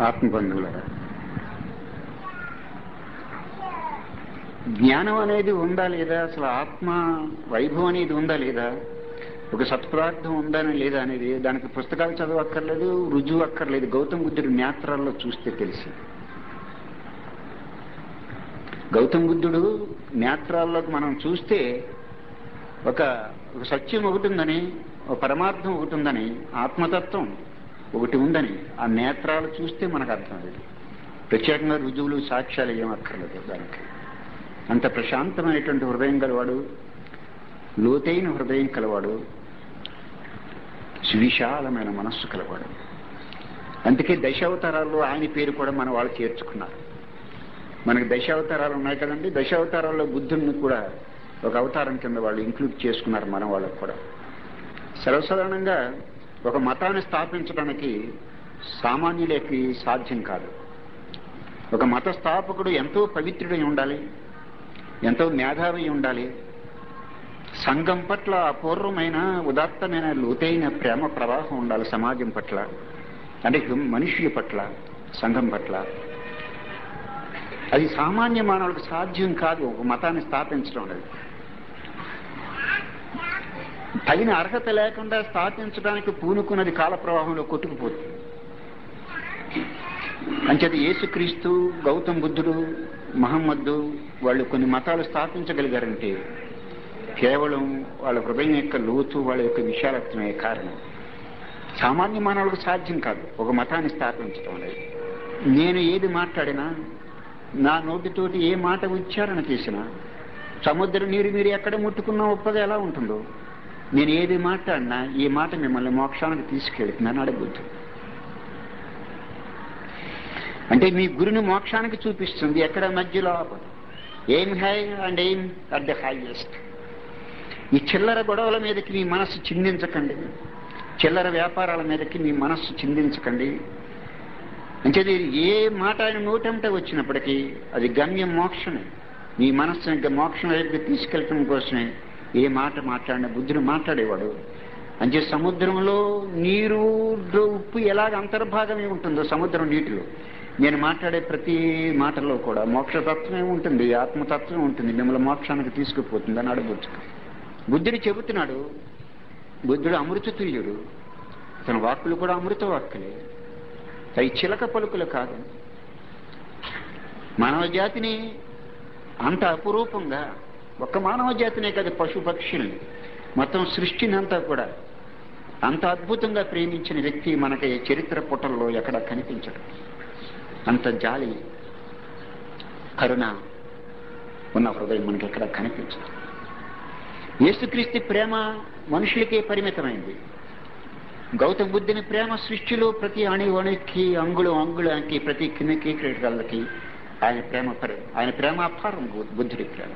ఆత్మబంధువులరా జ్ఞానం అనేది ఉందా లేదా? అసలు ఆత్మ వైభవం అనేది ఉందా లేదా? ఒక సత్పదార్థం ఉందని లేదా అనేది దానికి పుస్తకాలు చదవక్కర్లేదు రుజువు అక్కర్లేదు. గౌతమ బుద్ధుడు నేత్రాల్లో చూస్తే తెలిసి గౌతమ బుద్ధుడు నేత్రాల్లోకి మనం చూస్తే ఒక ఒక సత్యం ఒకటి ఉందని ఒక పరమార్థం ఒకటి ఉందని ఆత్మతత్వం ఒకటి ఉందని ఆ నేత్రాలు చూస్తే మనకు అర్థమయ్యేది ప్రత్యేకంగా రుజువులు సాక్ష్యాలు ఏం అక్కర్లేదు దానికి. అంత ప్రశాంతమైనటువంటి హృదయం గలవాడు లోతైన హృదయం కలవాడు సువిశాలమైన మనస్సు కలవాడు. అందుకే దశావతారాల్లో ఆయన పేరు కూడా మన వాళ్ళు చేర్చుకున్నారు. మనకి దశావతారాలు ఉన్నాయి కదండి. దశావతారాల్లో బుద్ధుడిని కూడా ఒక అవతారం కింద వాళ్ళు ఇంక్లూడ్ చేసుకున్నారు మన వాళ్ళకు కూడా. సర్వసాధారణంగా ఒక మతాన్ని స్థాపించడానికి సామాన్యులకి సాధ్యం కాదు. ఒక మత స్థాపకుడు ఎంతో పవిత్రుడై ఉండాలి ఎంతో మేధావి ఉండాలి. సంఘం పట్ల అపూర్వమైన ఉదాత్తమైన లోతైన ప్రేమ ప్రవాహం ఉండాలి సమాజం పట్ల అంటే మనుషుల పట్ల సంఘం పట్ల. అది సామాన్య మానవులకు సాధ్యం కాదు ఒక మతాన్ని స్థాపించడం అనేది. తగిన అర్హత లేకుండా స్థాపించడానికి పూనుకున్నది కాల ప్రవాహంలో కొట్టుకుపోతుంది. అంచేది యేసుక్రీస్తు గౌతమ్ బుద్ధుడు మహమ్మద్దు వాళ్ళు కొన్ని మతాలు స్థాపించగలిగారంటే కేవలం వాళ్ళ హృదయం యొక్క లోతు వాళ్ళ యొక్క విశాలత్వమే కారణం. సామాన్య మానవులకు సాధ్యం కాదు ఒక మతాన్ని స్థాపించడం లేదు నేను ఏది మాట్లాడినా నా నోటితోటి ఏ మాట ఉచ్చారణ చేసినా సముద్ర నీరు మీరు ఎక్కడ ముట్టుకున్నా ఒప్పగా ఎలా ఉంటుందో నేను ఏది మాట్లాడినా ఈ మాట మిమ్మల్ని మోక్షానికి తీసుకెళ్తున్నాను అడగొద్దు అంటే మీ గురుని మోక్షానికి చూపిస్తుంది ఎక్కడ మధ్యలో? I'm high and I'm at the highest? ఈ చిల్లర గొడవల మీదకి మీ మనస్సు చిందించకండి. చిల్లర వ్యాపారాల మీదకి మీ మనస్సు చిందించకండి. అంటే ఏ మాట ఆయన నోటంటే వచ్చినప్పటికీ అది గమ్యం మోక్షమే. మీ మనస్సు ఇంకా మోక్షం వైపుకి తీసుకెళ్ళటం కోసమే. ఏ మాట మాట్లాడిన బుద్ధుడు మాట్లాడేవాడు. అంటే సముద్రంలో నీరు ఉప్పు ఎలాగ అంతర్భాగమే ఉంటుందో సముద్రం నీటిలో. నేను మాట్లాడే ప్రతి మాటలో కూడా మోక్షతత్వమే ఉంటుంది ఆత్మతత్వమే ఉంటుంది మిమ్మల్ని మోక్షానికి తీసుకుపోతుంది అని అడగొచ్చు. బుద్ధుడు చెబుతున్నాడు బుద్ధుడు అమృతతుల్యుడు. తన వాక్కులు కూడా అమృత వాక్కులే. అవి చిలక పలుకులు కాదు. మానవ జాతిని అంత అపురూపంగా ఒక్క మానవ జాతినే కదా పశు పక్షుల్ని మొత్తం సృష్టిని అంతా కూడా అంత అద్భుతంగా ప్రేమించిన వ్యక్తి మనకి చరిత్ర పుటల్లో ఎక్కడ కనిపించడు. అంత జాలి కరుణ ఉన్న హృదయం మనకి ఎక్కడ కనిపించదు. యేసుక్రీస్తు ప్రేమ మనుషులకే పరిమితమైంది. గౌతమ బుద్ధుని ప్రేమ సృష్టిలో ప్రతి అణి వణికి అంగుళం అంగుళానికి ప్రతి కిందకి క్రీడలకి ఆయన ప్రేమ ఆయన ప్రేమ అపారం బుద్ధుడి ప్రేమ.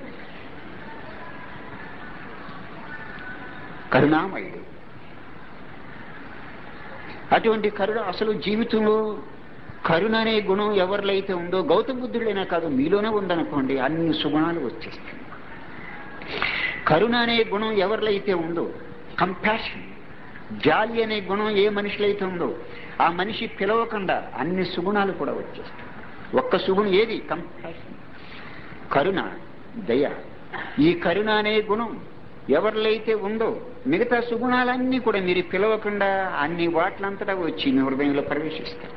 కరుణామయుడు. అటువంటి కరుణ అసలు జీవితంలో కరుణ అనే గుణం ఎవరిలో అయితే ఉందో గౌతమ బుద్ధుడైనా కాదు మీలోనే ఉందనుకోండి అన్ని సుగుణాలు వచ్చేస్తాయి. కరుణ అనే గుణం ఎవరిలో అయితే ఉందో కంపాషన్ జాలి అనే గుణం ఏ మనిషిలో అయితే ఉందో ఆ మనిషి పిలవకుండా అన్ని సుగుణాలు కూడా వచ్చేస్తాయి. ఒక్క సుగుణం ఏది? కంపాషన్ కరుణ దయ. ఈ కరుణ అనే గుణం ఎవరిలో అయితే ఉందో మిగతా సుగుణాలన్నీ కూడా మీరు పిలవకుండా అన్ని వాట్లంతటా వచ్చి మీ హృదయంలో ప్రవేశిస్తారు.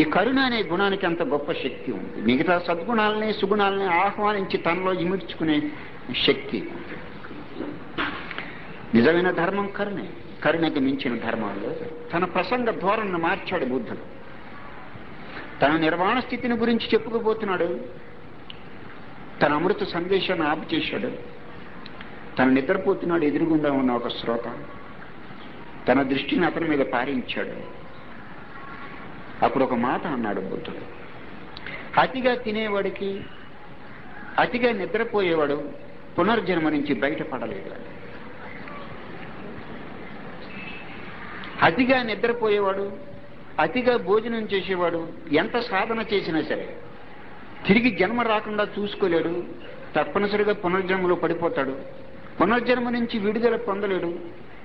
ఈ కరుణ అనే గుణానికి అంత గొప్ప శక్తి ఉంది. మిగతా సద్గుణాలని సుగుణాలని ఆహ్వానించి తనలో ఇమిడ్చుకునే శక్తి నిజమైన ధర్మం కరుణే. కరుణకి మించిన ధర్మాలు తన ప్రసంగ ధోరణను మార్చాడు బుద్ధుడు. తన నిర్వాణ స్థితిని గురించి చెప్పుకోబోతున్నాడు తన అమృత సందేశాన్ని ఆపు చేశాడు తను నిద్రపోతున్నాడు ఎదురుగుండా ఉన్న ఒక శ్రోత. తన దృష్టిని అతని మీద పారించాడు. అప్పుడు ఒక మాట అన్నాడు బుద్ధుడు. అతిగా తినేవాడికి అతిగా నిద్రపోయేవాడు పునర్జన్మ నుంచి బయటపడలేదు. అతిగా నిద్రపోయేవాడు అతిగా భోజనం చేసేవాడు ఎంత సాధన చేసినా సరే తిరిగి జన్మ రాకుండా చూసుకోలేడు తప్పనిసరిగా పునర్జన్మలో పడిపోతాడు. పునర్జన్మ నుంచి విడుదల పొందలేడు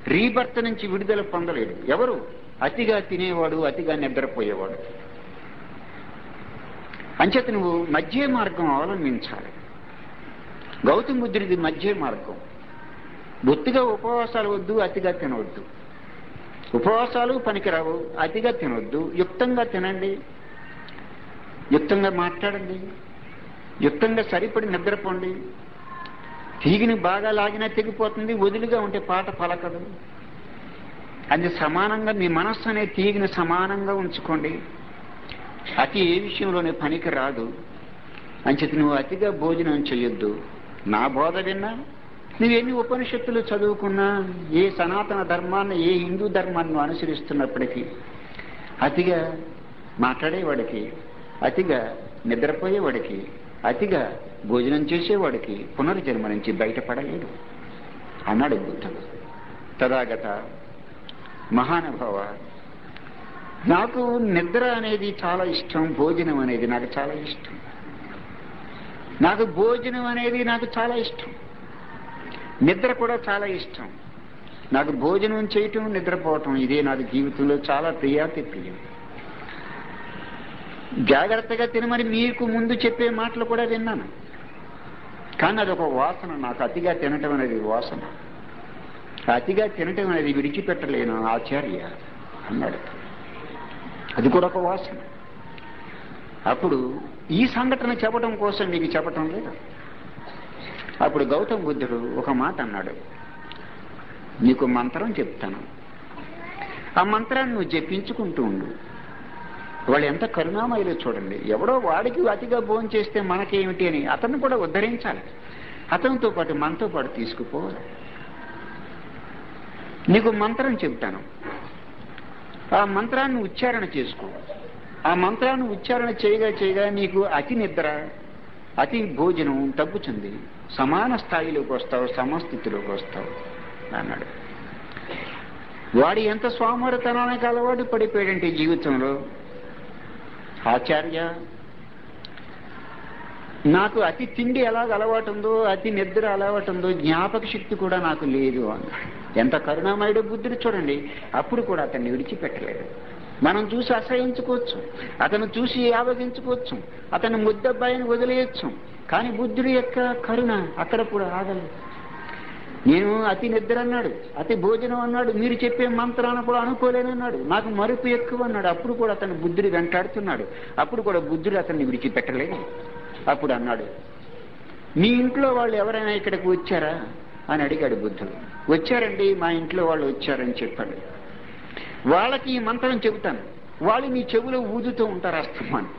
రీబర్త్ నుంచి విడుదల పొందలేడు. ఎవరు? అతిగా తినేవాడు అతిగా నిద్రపోయేవాడు. అంచేత నువ్వు మధ్య మార్గం అవలంబించాలి. గౌతమ బుద్ధుడిది మధ్య మార్గం. బొత్తిగా ఉపవాసాలు వద్దు అతిగా తినవద్దు. ఉపవాసాలు పనికిరావు అతిగా తినవద్దు. యుక్తంగా తినండి. యుక్తంగా మాట్లాడండి. యుక్తంగా సరిపడి నిద్రపోండి. తీగిని బాగా లాగినా తెగిపోతుంది వదులుగా ఉంటే పాట పలకదు. అది సమానంగా మీ మనస్సు అనే తీగిని సమానంగా ఉంచుకోండి. అతి ఏ విషయంలోనే పనికి రాదు. అంచేత నువ్వు అతిగా భోజనం చేయొద్దు. నా బోధ విన్నా నువ్వెన్ని ఉపనిషత్తులు చదువుకున్నా ఏ సనాతన ధర్మాన్ని ఏ హిందూ ధర్మాన్ని అనుసరిస్తున్నప్పటికీ అతిగా మాట్లాడేవాడికి అతిగా నిద్రపోయేవాడికి అతిగా భోజనం చేసేవాడికి పునర్జన్మ నుంచి బయటపడలేడు అన్నాడు బుద్ధుడు. తదాగత మహానుభావ నాకు నిద్ర అనేది చాలా ఇష్టం భోజనం అనేది నాకు చాలా ఇష్టం. నాకు భోజనం అనేది నాకు చాలా ఇష్టం. నిద్ర కూడా చాలా ఇష్టం. నాకు భోజనం చేయటం నిద్రపోవటం ఇదే నాకు జీవితంలో చాలా ప్రియాతి ప్రియం. జాగ్రత్తగా తినమని మీకు ముందు చెప్పే మాటలు కూడా విన్నాను. కానీ అదొక వాసన నాకు అతిగా తినటం అనేది వాసన. అతిగా తినటం అనేది విడిచిపెట్టలేను ఆచార్య అన్నాడు. అది కూడా ఒక వాసన. అప్పుడు ఈ సంఘటన చెప్పడం కోసం మీకు చెప్పటం లేదు. అప్పుడు గౌతమ బుద్ధుడు ఒక మాట అన్నాడు. నీకు మంత్రం చెప్తాను. ఆ మంత్రాన్ని నువ్వు జపించుకుంటూ ఉండు. వాళ్ళు ఎంత కరుణామయులో చూడండి. ఎవడో వాడికి అతిగా భోజనం చేస్తే మనకేమిటి అని అతన్ని కూడా ఉద్ధరించాలి. అతనితో పాటు మనతో పాటు తీసుకుపోవాలి నీకు మంత్రం చెప్తాను ఆ మంత్రాన్ని ఉచ్చారణ చేసుకో. ఆ మంత్రాన్ని ఉచ్చారణ చేయగా చేయగా నీకు అతి నిద్ర అతి భోజనం తగ్గుతుంది. సమాన స్థాయిలోకి వస్తావు సమస్థితిలోకి వస్తావు అన్నాడు. వాడు ఎంత స్వామరతనానికి అలవాటు పడిపోయాడంటే జీవితంలో? ఆచార్య నాకు అతి తిండి ఎలాగ అలవాటు ఉందో అతి నిద్ర అలవాటు ఉందో జ్ఞాపక శక్తి కూడా నాకు లేదు అన్నాడు. ఎంత కరుణామయుడు బుద్ధుడు చూడండి అప్పుడు కూడా అతన్ని విడిచిపెట్టలేదు. మనం చూసి అసహించుకోవచ్చు అతను చూసి ఆవగించుకోవచ్చు అతను ముద్దబ్బాయిని వదిలేయచ్చు కానీ బుద్ధుడి యొక్క కరుణ అక్కడ కూడా ఆగలేదు. నేను అతి నిద్ర అన్నాడు అతి భోజనం అన్నాడు మీరు చెప్పే మంత్రాన్ని కూడా అనుకోలేనన్నాడు నాకు మరుపు ఎక్కువ అన్నాడు. అప్పుడు కూడా అతను బుద్ధుడి వెంటాడుతున్నాడు. అప్పుడు కూడా బుద్ధుడు అతన్ని విడిచిపెట్టలేదు అప్పుడు అన్నాడు మీ ఇంట్లో వాళ్ళు ఎవరైనా ఇక్కడికి వచ్చారా? అని అడిగాడు బుద్ధుడు. వచ్చారండి మా ఇంట్లో వాళ్ళు వచ్చారని చెప్పాడు. వాళ్ళకి ఈ మంత్రం చెబుతాను. వాళ్ళు మీ చెవులో ఊదుతూ ఉంటారు? అస్తమాన్ని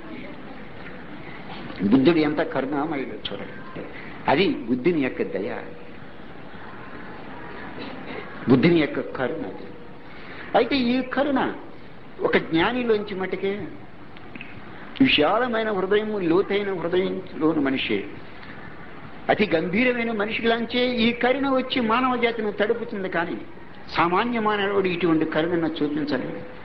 బుద్ధుడు ఎంత కరుణామయుడు చూడండి. అది బుద్ధిని యొక్క దయ. బుద్ధిని యొక్క కరుణ. అది అయితే ఈ కరుణ ఒక జ్ఞానిలోంచి మటుకే విశాలమైన హృదయం లోతైన హృదయంలోని మనిషి. అతి గంభీరమైన మనిషిలాంచే ఈ కరుణ వచ్చి మానవ జాతిని తడుపుతుంది కానీ సామాన్య మానవుడు ఇటువంటి కరుణను చూపించలేడు.